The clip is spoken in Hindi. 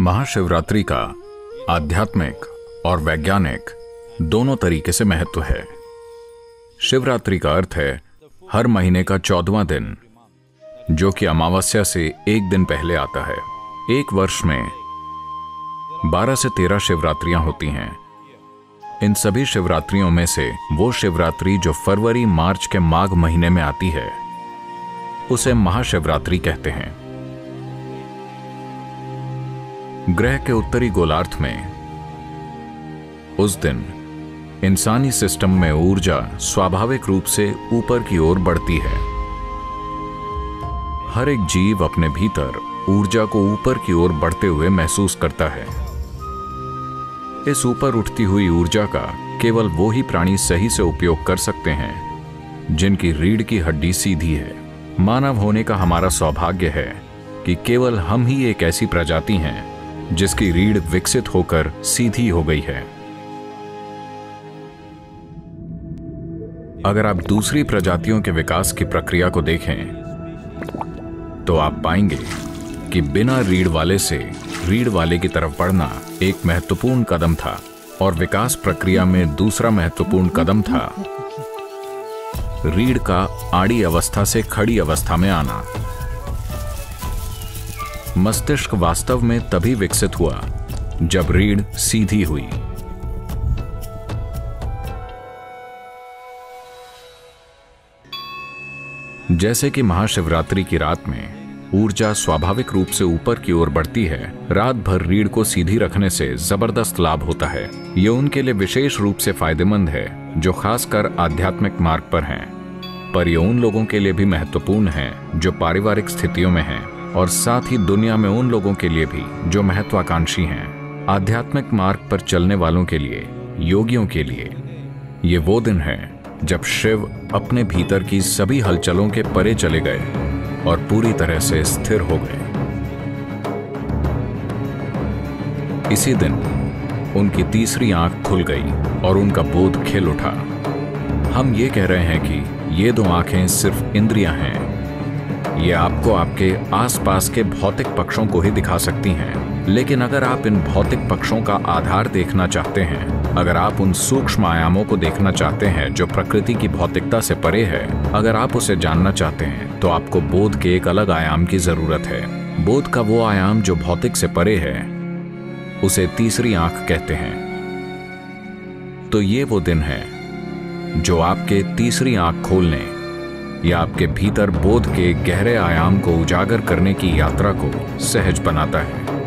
महाशिवरात्रि का आध्यात्मिक और वैज्ञानिक दोनों तरीके से महत्व है। शिवरात्रि का अर्थ है हर महीने का चौदवा दिन, जो कि अमावस्या से एक दिन पहले आता है। एक वर्ष में 12 से 13 शिवरात्रियाँ होती हैं। इन सभी शिवरात्रियों में से वो शिवरात्रि जो फरवरी, मार्च के माघ महीने में आती है, उसे महाशिवरात्रि कहते हैं। ग्रह के उत्तरी गोलार्थ में, उस दिन, इंसानी सिस्टम में ऊर्जा स्वाभाविक रूप से ऊपर की ओर बढ़ती है। हर एक जीव अपने भीतर ऊर्जा को ऊपर की ओर बढ़ते हुए महसूस करता है। इस ऊपर उठती हुई ऊर्जा का केवल वो ही प्राणी सही से उपयोग कर सकते हैं, जिनकी रीढ़ की हड्डी सीधी है। मानव होने का हमारा सौभाग्य है कि केवल हम ही एक ऐसी प्रजाति हैं जिसकी रीढ़ विकसित होकर सीधी हो गई है। अगर आप दूसरी प्रजातियों के विकास की प्रक्रिया को देखें तो आप पाएँगे कि बिना रीढ़ वाले से रीढ़ वाले की तरफ़ बढ़ना एक महत्वपूर्ण कदम था और विकास प्रक्रिया में दूसरा महत्वपूर्ण कदम था। रीढ़ का आड़ी अवस्था से खड़ी अवस्था में आना। मस्तिष्क वास्तव में तभी विकसित हुआ, जब रीढ़ सीधी हुई। जैसे कि महाशिवरात्रि की रात में ऊर्जा स्वाभाविक रूप से ऊपर की ओर बढ़ती है रात भर रीढ़ को सीधी रखने से ज़बरदस्त लाभ होता है। ये उनके लिए विशेष रूप से फ़ायदेमंद है, जो खासकर आध्यात्मिक मार्ग पर हैं। पर यह उन लोगों के लिए भी महत्वपूर्ण है, जो पारिवारिक स्थितियों में हैं। और साथ ही दुनिया में उन लोगों के लिए भी, जो महत्वाकांक्षी हैं, आध्यात्मिक मार्ग पर चलने वालों के लिए, योगियों के लिए। ये वो दिन है, जब शिव अपने भीतर की सभी हलचलों के परे चले गए और पूरी तरह से स्थिर हो गए। इसी दिन, उनकी तीसरी आँख खुल गई और उनका बोध खिल उठा। हम ये कह रहे हैं कि ये दो आँखें सिर्फ़ इंद्रियाँ हैं ये आपको आपके आसपास के भौतिक पक्षों को ही दिखा सकती हैं। लेकिन अगर आप इन भौतिक पक्षों का आधार देखना चाहते हैं, अगर आप उन सूक्ष्म आयामों को देखना चाहते हैं जो प्रकृति की भौतिकता से परे है, अगर आप उसे जानना चाहते हैं तो आपको बोध के एक अलग आयाम की ज़रूरत है। बोध का वो आयाम जो भौतिक से परे है, उसे तीसरी आँख कहते हैं। तो ये वो दिन है, जो आपके तीसरी आँख खोलने या आपके भीतर बोध के गहरे आयाम को उजागर करने की यात्रा को सहज बनाता है।